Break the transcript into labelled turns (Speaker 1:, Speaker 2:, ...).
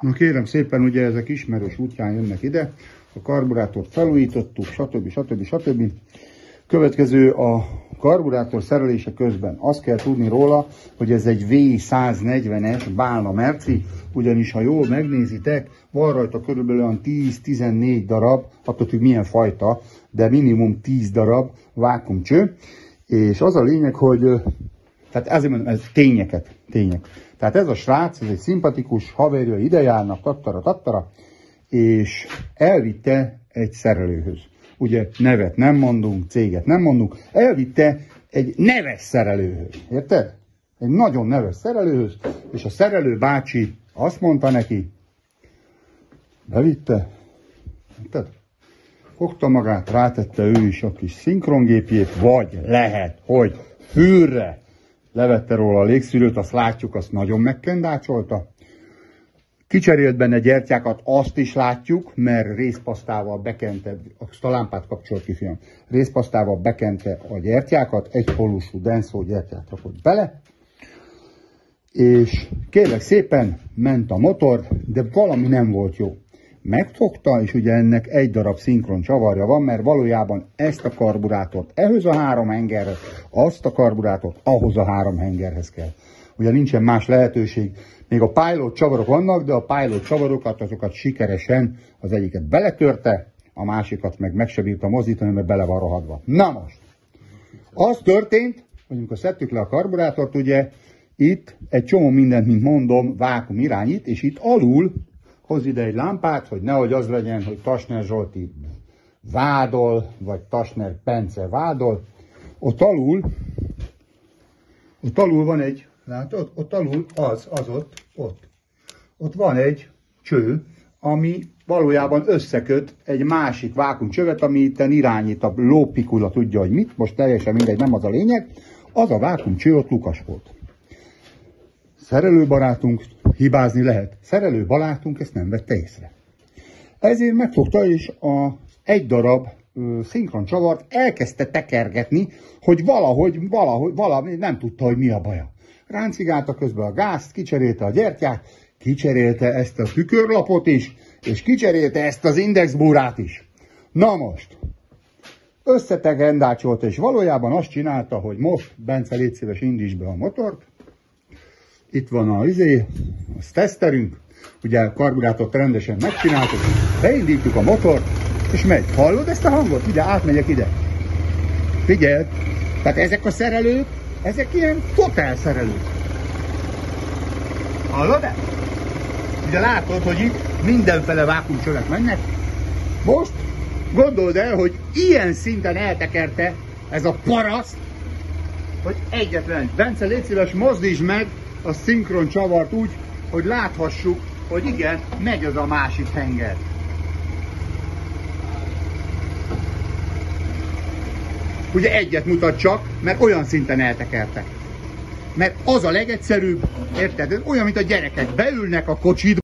Speaker 1: Na kérem szépen, ugye ezek ismerős útján jönnek ide, a karburátort felújítottuk, stb. stb. stb. Következő a karburátor szerelése közben. Azt kell tudni róla, hogy ez egy V140-es Bálna Merci, ugyanis ha jól megnézitek, van rajta körülbelül 10-14 darab, attól függ milyen fajta, de minimum 10 darab vákumcső, és az a lényeg, hogy tehát ezért mondom, ez tényeket, tények. Tehát ez a srác, ez egy szimpatikus haverja, ide járnak, tattara, tattara, és elvitte egy szerelőhöz. Ugye nevet nem mondunk, céget nem mondunk, elvitte egy neves szerelőhöz. Érted? Egy nagyon neves szerelőhöz, és a szerelő bácsi azt mondta neki, bevitte, érted? Fogta magát, rátette ő is a kis szinkrongépjét, vagy lehet, hogy fűrre levette róla a légszűrőt, azt látjuk, azt nagyon megkendácsolta. Kicserélt benne gyertyákat, azt is látjuk, mert részpasztával bekente, a lámpát kapcsolt ki, fiam, részpasztával bekente a gyertyákat, egy polusú denszó gyertyát rakott bele, és kérlek szépen ment a motor, de valami nem volt jó megfogta, és ugye ennek egy darab szinkron csavarja van, mert valójában ezt a karburátort ehhez a három hengerhez, azt a karburátort ahhoz a három hengerhez kell. Ugye nincsen más lehetőség. Még a pilot csavarok vannak, de a pilot csavarokat, azokat sikeresen az egyiket beletörte, a másikat meg meg se bírta mozdítani, mert bele van rohadva. Na most, az történt, hogy amikor szedtük le a karburátort, ugye itt egy csomó mindent, mint mondom, vákum irányít, és itt alul hoz ide egy lámpát, hogy nehogy az legyen, hogy Tasner Zsolti vádol, vagy Tasner Pence vádol. Ott alul, ott alul van egy, látod? Ott alul az, az ott, ott. Ott van egy cső, ami valójában összeköt egy másik vákumcsövet, ami itt irányít, a lópikula tudja, hogy mit, most teljesen mindegy, nem az a lényeg. Az a vákumcső ott lukas volt. Szerelőbarátunk hibázni lehet. Szerelő barátunk ezt nem vette észre. Ezért megfogta és a egy darab szinkron csavart elkezdte tekergetni, hogy valahogy, valahogy, valami, nem tudta, hogy mi a baja. Ráncigálta közben a gázt, kicserélte a gyertyát, kicserélte ezt a tükörlapot is, és kicserélte ezt az indexbúrát is. Na most, összetegendácsolta, és valójában azt csinálta, hogy most, Bence, légy szíves, indíts be a motort, itt van a izé, a teszterünk, ugye a karburátort rendesen megcsináltuk, beindítjuk a motort, és megy. Hallod ezt a hangot? Ugye átmegyek ide. Figyeld, tehát ezek a szerelők, ezek ilyen totál szerelők. Hallod -e? Ugye látod, hogy itt mindenfele vákumcsövek mennek. Most gondold el, hogy ilyen szinten eltekerte ez a paraszt, hogy egyetlen. Bence, légy szíves, mozdítsd meg a szinkron csavart úgy, hogy láthassuk, hogy igen, megy az a másik henger. Ugye egyet mutat csak, mert olyan szinten eltekertek. Mert az a legegyszerűbb, érted? Olyan, mint a gyerekek beülnek a kocsidba,